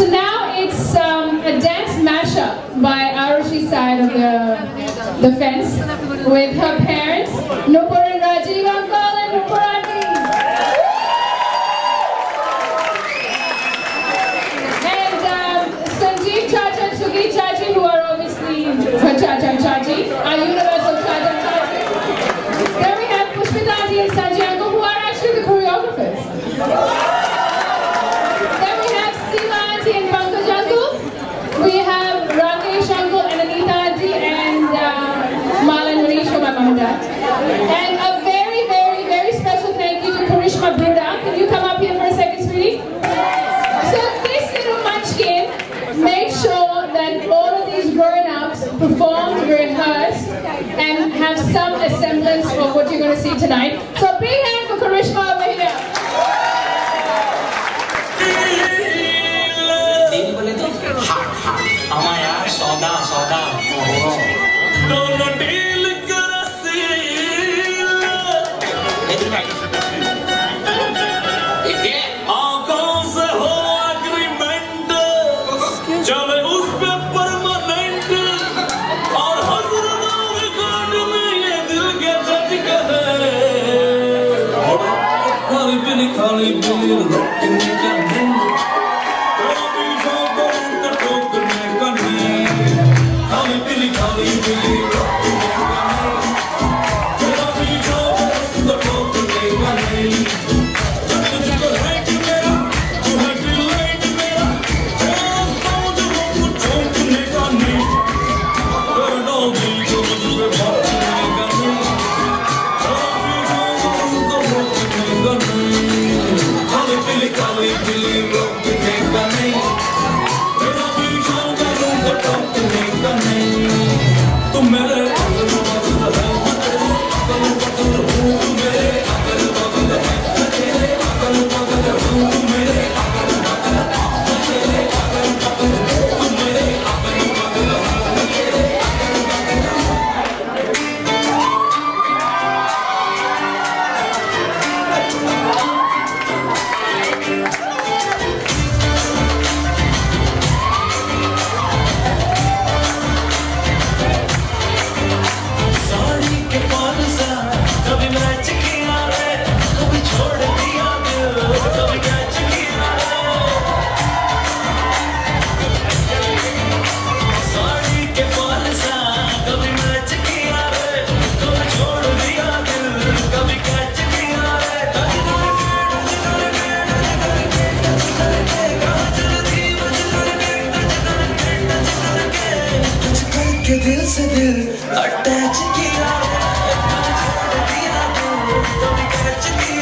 So now it's um, a dance mashup by Arushi's side of the, the fence with her parents. No And a very, very, very special thank you to Karishma Bruda. Can you come up here for a second, sweetie? So this little munchkin made sure that all of these grown-ups performed, rehearsed, and have some semblance of what you're going to see tonight. So be here. Virginia.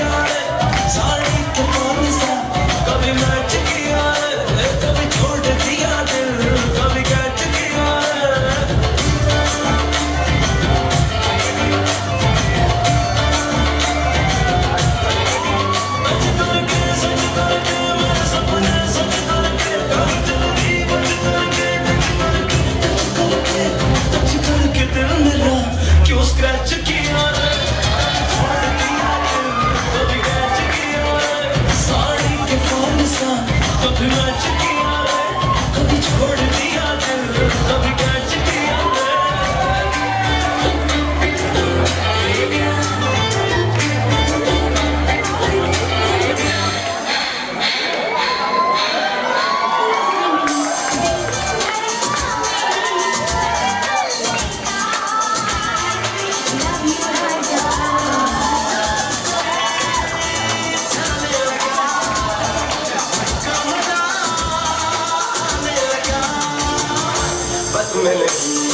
too much. मिलेगी